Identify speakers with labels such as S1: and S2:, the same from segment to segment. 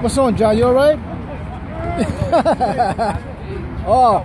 S1: What's on, John? You all right? oh.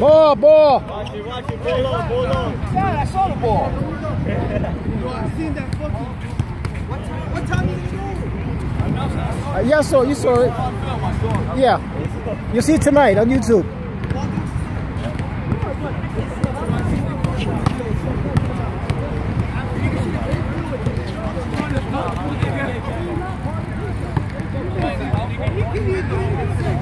S1: Ball, ball.
S2: Watch it, watch it. Ball on, ball on.
S3: Yeah, I saw the ball.
S2: What time is it?
S1: Uh, yeah, I you saw it. Yeah. You see it tonight on YouTube.
S2: We sí!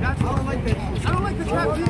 S1: That's
S3: I
S2: don't like. I don't like the trap.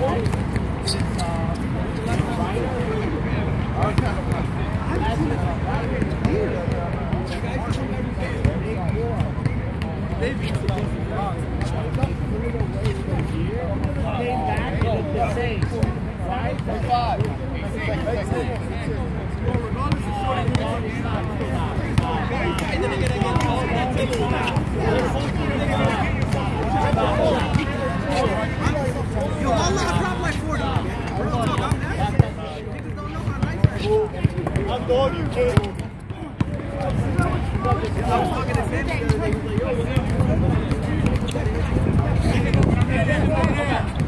S2: Yo,
S3: dog you, kid.
S2: I was talking to Sammy the other day. He was like, yo,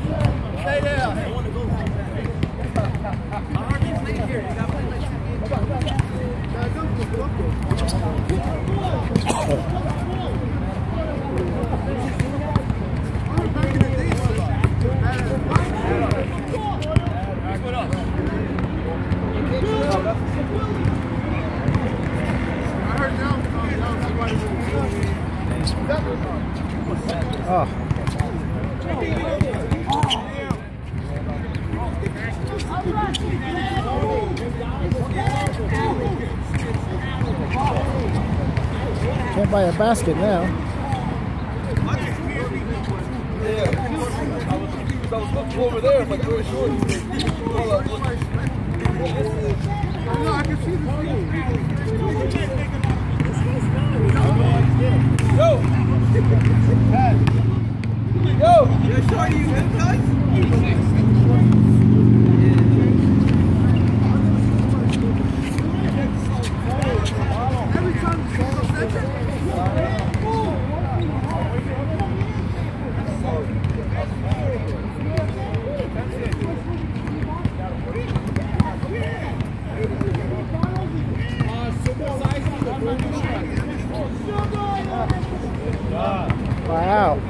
S1: Oh. Can't buy a basket now.
S3: I was up over there, but very short. Hold up, look. Yo! Yo!
S2: Yo, Shorty, you good, cuz? Every time you see those centers,
S1: Wow.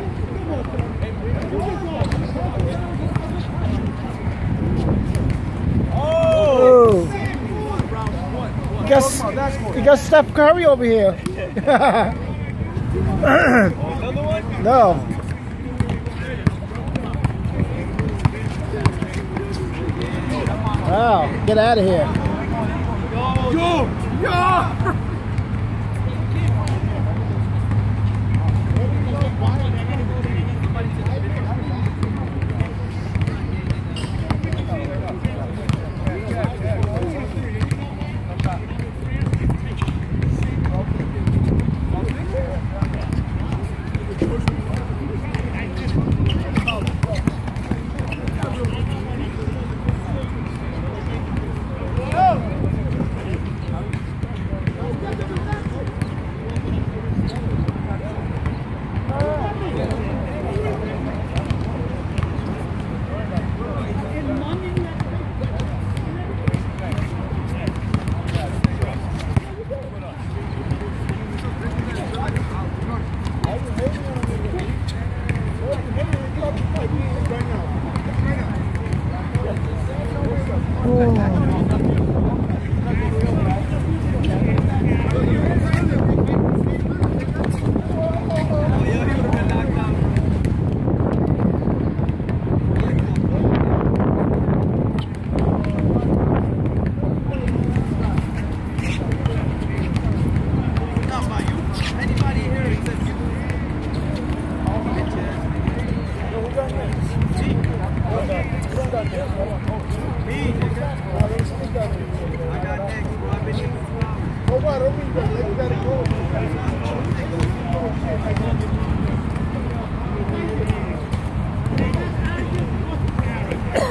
S1: Oh! You got, you got Steph Curry over here. No. Wow, get out of here.
S3: Yo! Yo!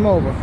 S1: Game over.